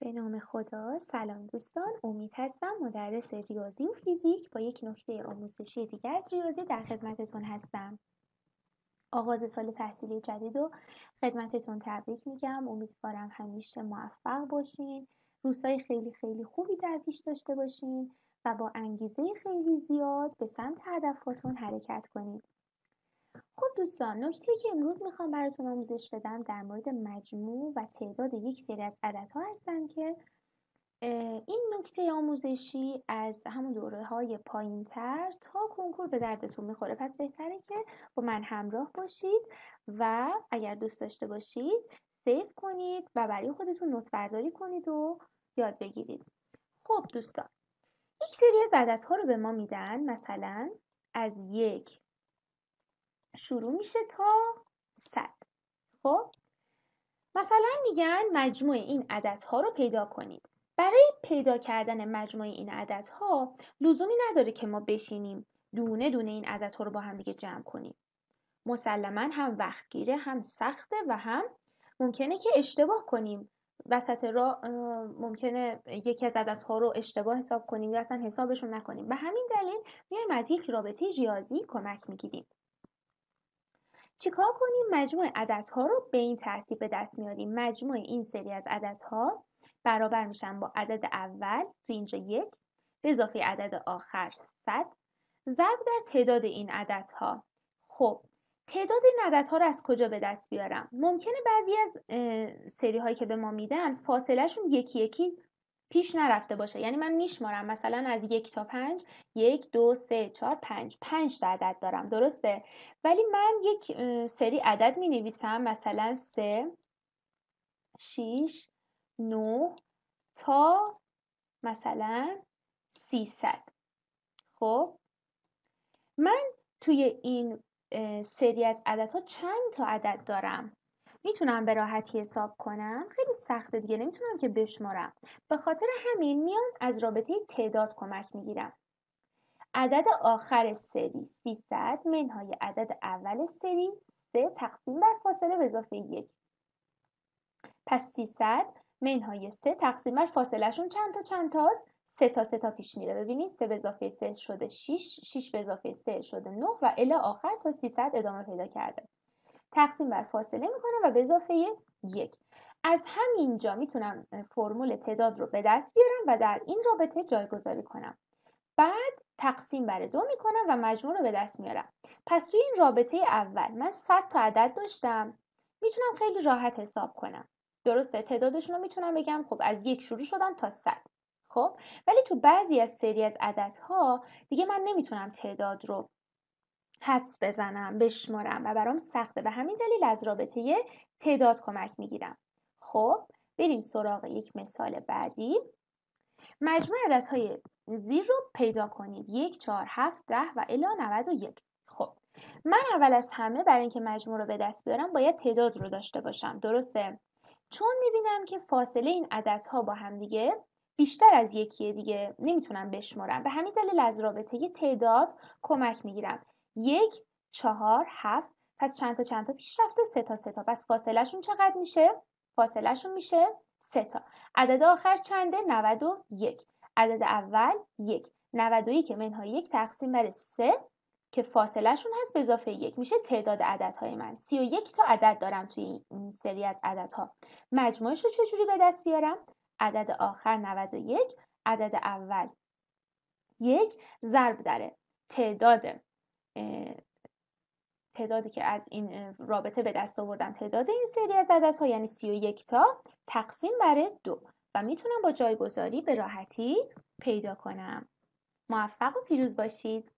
به نام خدا. سلام دوستان. امید هستم. مدرس ریاضی و فیزیک با یک نکته آموزشی دیگه از ریاضی در خدمتتون هستم. آغاز سال تحصیلی جدید و خدمتتون تبریک میگم. امیدوارم همیشه موفق باشین. روزهای خیلی خیلی خوبی در پیش داشته باشین و با انگیزه خیلی زیاد به سمت هدفاتون حرکت کنید خب دوستان نکته که امروز می‌خوام براتون آموزش بدم در مورد مجموع و تعداد یک سری از عددها هستن که این نکته آموزشی از همون دوره های پایین تر تا کنکور به دردتون می‌خوره. پس بهتره که با من همراه باشید و اگر دوست داشته باشید سیف کنید و برای خودتون نوت برداری کنید و یاد بگیرید. خب دوستان یک سری از عددها رو به ما میدن. مثلا از یک شروع میشه تا صد. خب؟ مثلا میگن مجموع این عددها رو پیدا کنید برای پیدا کردن مجموع این عددها لزومی نداره که ما بشینیم دونه دونه این عددها رو با هم دیگه جمع کنیم. مسلما هم وقت گیره هم سخته و هم ممکنه که اشتباه کنیم. وسط را ممکنه یکی از عددها رو اشتباه حساب کنیم یا اصلا حسابشون نکنیم. به همین دلیل میایم از یک رابطه ریاضی کمک می‌گیریم. چیکار کنیم؟ مجموع عددها رو به این ترتیب به دست میاریم. مجموع این سری از عددها برابر میشن با عدد اول تو اینجا یک. به اضافه عدد آخر صد. ضرب در تعداد این عددها. خب تعداد این عددها رو از کجا به دست بیارم؟ ممکنه بعضی از سری هایی که به ما میدن فاصلهشون یکی یکی پیش نرفته باشه. یعنی من میشمارم مثلا از یک تا پنج یک دو سه چهار پنج. پنج تا عدد دارم. درسته؟ ولی من یک سری عدد می نویسم مثلا سه شیش نه تا مثلا سیصد. خب؟ من توی این سری از عددها چند تا عدد دارم؟ می‌تونم به راحتی حساب کنم؟ خیلی سخته دیگه نمی‌تونم که بشمارم. به خاطر همین میام از رابطه تعداد کمک می‌گیرم. عدد آخر سری 300 منهای عدد اول سری 3 تقسیم بر فاصله به اضافه 1 پس 300 منهای 3 تقسیم بر فاصله شون چند تا چند تاست؟ 3 تا 3 تا پیش میره. ببینید 3 به اضافه 3 شده 6 6 به اضافه 3 شده 9 و الی آخر تا 300 ادامه پیدا کرده. تقسیم بر فاصله می‌کنم و به اضافه یک. از همینجا می‌تونم فرمول تعداد رو به دست بیارم و در این رابطه جایگذاری کنم. بعد تقسیم بر دو می‌کنم و مجموع رو به دست میارم. پس توی این رابطه اول من 100 تا عدد داشتم. می‌تونم خیلی راحت حساب کنم. درسته تعدادشون رو می‌تونم بگم. خب از یک شروع شدم تا 100 خب؟ ولی تو بعضی از سری از عددها دیگه من نمی‌تونم تعداد رو حدس بزنم بشمارم و برام سخته. به همین دلیل از رابطه تعداد کمک می‌گیرم. خب بریم سراغ یک مثال بعدی. مجموع عددهای زیر رو پیدا کنید. یک چهار هفت ده و الا 91 خب من اول از همه برای اینکه مجموع رو به دست بیارم باید تعداد رو داشته باشم. درسته؟ چون می‌بینم که فاصله این عددها با هم دیگه بیشتر از یکیه دیگه. نمی‌تونم بشمارم به همین دلیل از رابطه تعداد کمک می‌گیرم. یک چهار هفت پس چند تا چند تا پیش رفته؟ سه تا سه تا. پس فاصلهشون چقدر میشه؟ فاصلهشون میشه سه تا. عدد آخر چنده؟ 91 عدد اول؟ یک. 91 منهای یک تقسیم بر سه که فاصلهشون هست به اضافه یک. میشه تعداد عددهای من. 31 تا عدد دارم توی این سری از عددها. مجموعش رو چجوری به دست بیارم؟ عدد آخر 91 عدد اول یک ضرب داره تعداد تعدادی که از این رابطه به دست آوردم تعداد این سری از عددها یعنی 31 تا تقسیم بر دو. و می‌تونم با جایگذاری به راحتی پیدا کنم. موفق و پیروز باشید.